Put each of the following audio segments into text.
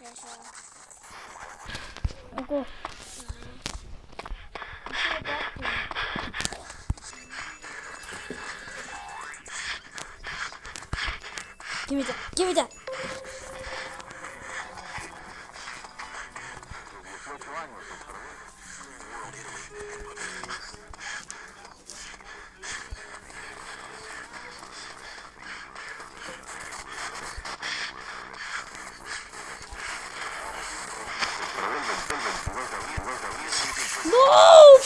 Okay, I'll Give me that. Give me that. What's wrong with No!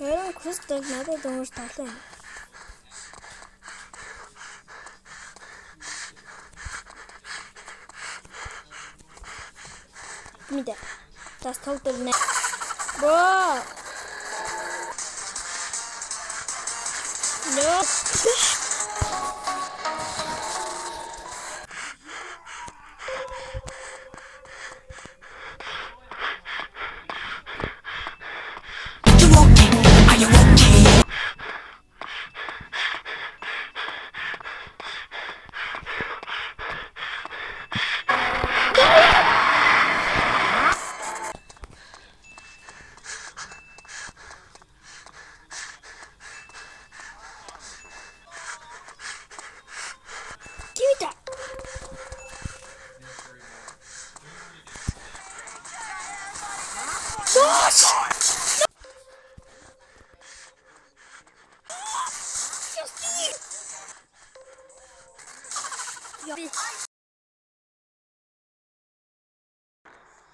Хэрэг Кристэг надад дөнгөж тоглоно. Мэдэ. Тас тоглох нэ. Боо. No.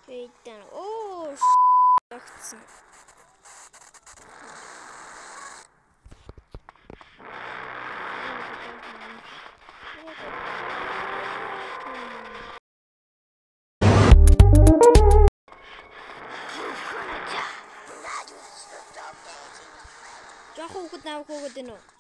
Wait, then. Oh, shit. Ga goed naar goed genoeg.